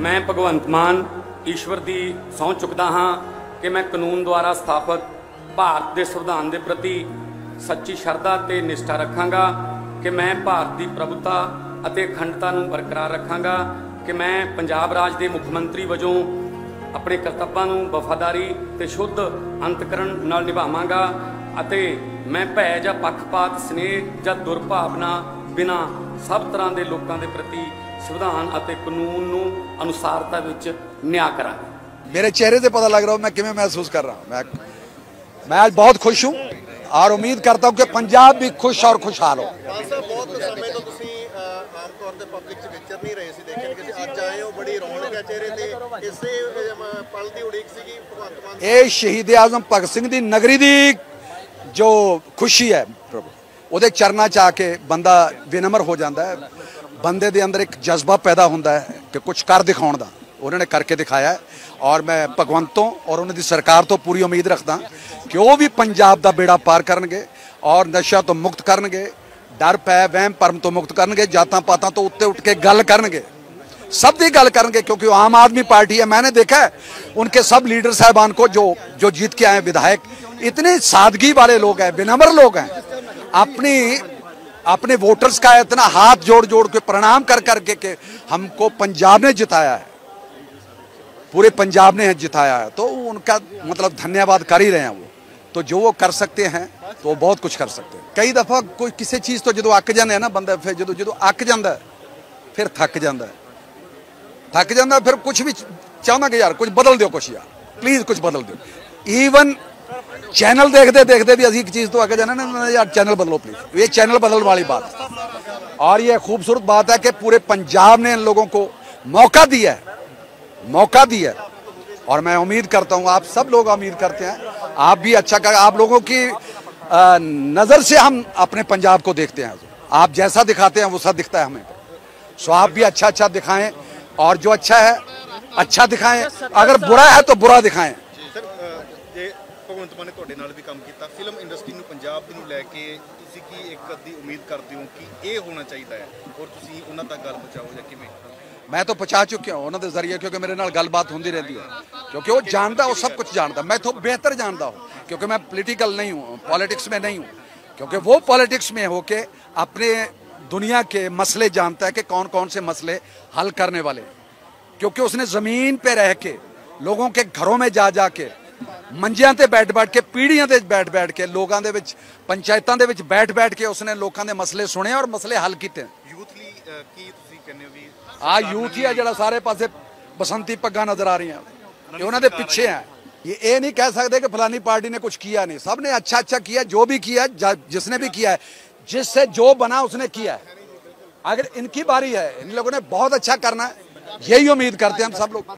ਮੈਂ ਭਗਵੰਤ ਮਾਨ ਈਸ਼ਵਰ ਦੀ ਸਹੁੰ ਚੁੱਕਦਾ ਹਾਂ ਕਿ ਮੈਂ ਕਾਨੂੰਨ ਦੁਆਰਾ ਸਥਾਪਿਤ ਭਾਰਤ ਦੇ ਸੰਵਿਧਾਨ ਦੇ ਪ੍ਰਤੀ ਸੱਚੀ ਸ਼ਰਧਾ ਤੇ ਨਿਸ਼ਠਾ ਰੱਖਾਂਗਾ, ਕਿ ਮੈਂ ਭਾਰਤ ਦੀ ਪ੍ਰਭੂਤਾ ਅਤੇ ਅਖੰਡਤਾ ਨੂੰ ਬਰਕਰਾਰ ਰੱਖਾਂਗਾ, ਕਿ ਮੈਂ ਪੰਜਾਬ ਰਾਜ ਦੇ ਮੁੱਖ ਮੰਤਰੀ ਵਜੋਂ ਆਪਣੇ ਕਰਤੱਵਾਂ ਨੂੰ ਵਫਾਦਾਰੀ ਤੇ ਸ਼ੁੱਧ ਅੰਤਕਰਨ ਨਾਲ ਨਿਭਾਵਾਂਗਾ ਅਤੇ ਮੈਂ ਭੈ ਜਾਂ ਪੱਖਪਾਤ, ਸਨੇਹ ਜਾਂ ਦੁਰਭਾਵਨਾ ਬਿਨਾ ਸਭ ਤਰ੍ਹਾਂ ਦੇ ਲੋਕਾਂ ਦੇ ਪ੍ਰਤੀ ਸੰਵਿਧਾਨ ਅਤੇ ਕਾਨੂੰਨ ਨੂੰ ਅਨੁਸਾਰਤਾ ਵਿੱਚ ਨਿਆਂ ਕਰਾਂਗਾ मेरे चेहरे से पता लग रहा हूँ मैं किमें महसूस कर रहा हूँ मैं मैं आज बहुत खुश हूँ और उम्मीद करता हूँ कि पंजाब भी खुश और खुशहाल हो ਮਾਨ ਸਾਹਿਬ ਬਹੁਤ ਸਮੇਂ ਤੋਂ ਤੁਸੀਂ ਅਹ, ਆਮ ਤੌਰ ਤੇ ਪਬਲਿਕ 'ਚ ਵਿਚਰ ਨਹੀਂ ਰਹੇ ਸੀ ਦੇਖਣ ਕਿ ਅੱਜ ਆਏ ਹੋ ਬੜੀ ਰੌਣਕ ਹੈ ਚਿਹਰੇ ਤੇ ਇਸੇ ਅਹ, ਪਲ ਦੀ ਉਡੀਕ ਸੀਗੀ ਭਗਵੰਤ ਮਾਨ ਇਹ ਸ਼ਹੀਦ ਆਜ਼ਮ ਭਗਤ ਸਿੰਘ ਦੀ ਨਗਰੀ ਦੀ ਜੋ ਖੁਸ਼ੀ ਹੈ ਪ੍ਰਭੂ ਉਹਦੇ ਚਰਨਾਂ 'ਚ ਆ ਕੇ ਬੰਦਾ ਵਿਨਮਰ ਹੋ ਜਾਂਦਾ ਹੈ ਬੰਦੇ ਦੇ ਅੰਦਰ ਇੱਕ ਜਜ਼ਬਾ ਪੈਦਾ ਹੁੰਦਾ ਹੈ ਕਿ ਕੁਝ ਕਰ ਦਿਖਾਉਣ ਦਾ ਉਹਨਾਂ ਨੇ ਕਰਕੇ ਦਿਖਾਇਆ ਹੈ ਔਰ ਮੈਂ ਭਗਵੰਤੋਂ ਔਰ ਉਹਨਾਂ ਦੀ ਸਰਕਾਰ ਤੋਂ ਪੂਰੀ ਉਮੀਦ ਰੱਖਦਾ ਕਿ ਉਹ ਵੀ ਪੰਜਾਬ ਦਾ ਬੇੜਾ ਪਾਰ ਕਰਨਗੇ ਔਰ ਨਸ਼ਾ ਤੋਂ ਮੁਕਤ ਕਰਨਗੇ ਡਰ ਪੈ ਵਹਿਮ ਭਰਮ ਤੋਂ ਮੁਕਤ ਕਰਨਗੇ ਜਾਤਾਂ ਪਾਤਾਂ ਤੋਂ ਉੱਤੇ ਉੱਠ ਕੇ ਗੱਲ ਕਰਨਗੇ सब भी गल करेंगे क्योंकि वो आम आदमी पार्टी है मैंने देखा है उनके सब लीडर साहबान को जो जो जीत के आए हैं विधायक इतने सादगी वाले लोग हैं विनम्र लोग हैं अपनी अपने वोटर्स का इतना हाथ जोड़ जोड़ के प्रणाम कर करके के हमको पंजाब ने जिताया है पूरे पंजाब ने जिताया है तो उनका मतलब धन्यवाद कर ही रहे हैं वो तो जो वो कर सकते हैं तो वो बहुत कुछ कर सकते हैं कई दफा कोई किसी चीज तो जो अक जाने ना बंदा फिर जो जो अक जाता है फिर थक जाता है ਥੱਕ ਜਾਂਦਾ ਫਿਰ ਕੁਝ ਵੀ ਚਾਹੁੰਦਾ ਕਿ ਯਾਰ ਕੁਝ ਬਦਲ ਦਿਓ ਕੁਝ ਯਾਰ ਪਲੀਜ਼ ਕੁਝ ਬਦਲ ਦਿਓ ਈਵਨ चैनल देखते देखते भी असी एक चीज़ तो आगे जाना ना यार चैनल बदलो प्लीज़ ये चैनल बदलने वाली बात। और ये खूबसूरत बात है कि पूरे पंजाब ने इन लोगों को मौका दिया है मौका दिया है। और मैं उम्मीद करता हूँ आप सब लोग उम्मीद करते हैं आप भी अच्छा कर आप लोगों की नज़र से हम अपने पंजाब को देखते हैं। आप जैसा दिखाते हैं वो सब दिखता है हमें। सो आप भी अच्छा अच्छा दिखाएँ और जो अच्छा है अच्छा दिखाएँ। अगर बुरा है तो बुरा दिखाएँ। ਕੰਮ ਕੀਤਾ ਫਿਲਮ ਇੰਡਸਟਰੀ ਨੂੰ ਪੰਜਾਬ ਦੀ ਨੂੰ ਲੈ ਕੇ ਤੁਸੀਂ ਕੀ ਇੱਕ ਅੱਧੀ ਉਮੀਦ ਕਰਦੇ ਹੋ ਕਿ ਇਹ ਹੋਣਾ ਚਾਹੀਦਾ ਹੈ ਔਰ ਤੁਸੀਂ ਉਹਨਾਂ ਤੱਕ ਗੱਲ ਪਹੁੰਚਾਓ ਜਾਂ ਕਿਵੇਂ ਮੈਂ ਤਾਂ ਪਹੁੰਚਾ ਚੁੱਕਿਆ ਹਾਂ ਉਹਨਾਂ ਦੇ ਜ਼ਰੀਏ ਕਿਉਂਕਿ ਮੇਰੇ ਨਾਲ ਗੱਲਬਾਤ ਹੁੰਦੀ ਰਹਿੰਦੀ ਹੈ ਕਿਉਂਕਿ ਉਹ ਜਾਣਦਾ ਉਹ सब कुछ जानता मैं तो बेहतर जानता हूँ क्योंकि मैं पॉलिटिकल नहीं हूँ पॉलिटिक्स में नहीं हूँ क्योंकि वो पॉलिटिक्स में होके अपने दुनिया के मसले जानता है कि कौन कौन से मसले हल करने वाले हैं। क्योंकि उसने जमीन पे रह के ਲੋਕਾਂ ਕੇ ਘਰੋਂ में ਜਾ ਜਾ ਕੇ ਮੰਜਿਆਂ ਤੇ ਬੈਠ ਬੈਠ ਕੇ ਪੀੜੀਆਂ ਤੇ ਬੈਠ ਬੈਠ ਕੇ ਲੋਕਾਂ ਦੇ ਵਿੱਚ ਪੰਚਾਇਤਾਂ ਦੇ ਵਿੱਚ ਬੈਠ ਬੈਠ ਕੇ ਉਸਨੇ ਲੋਕਾਂ ਦੇ ਮਸਲੇ ਸੁਣੇ ਔਰ ਮਸਲੇ ਹੱਲ ਕੀਤੇ ਯੂਥ ਲਈ ਅਹ, ਕੀ ਤੁਸੀਂ ਕਹਿੰਦੇ ਹੋ ਵੀ ਆ ਯੂਥ ਹੀ ਆ ਜਿਹੜਾ ਸਾਰੇ ਪਾਸੇ ਬਸੰਤੀ ਪੱਗਾਂ ਨਜ਼ਰ ਆ ਰਹੀਆਂ ਇਹ ਉਹਨਾਂ ਦੇ ਪਿੱਛੇ ਹੈ ये ये नहीं कह सकते कि फलानी पार्टी ने कुछ किया नहीं सबने अच्छा अच्छा किया जो भी किया जा- जिसने भी किया है जिससे जो बना उसने किया है अगर इनकी बारी है इन लोगों ने बहुत अच्छा करना है यही उम्मीद करते हैं हम सब लोग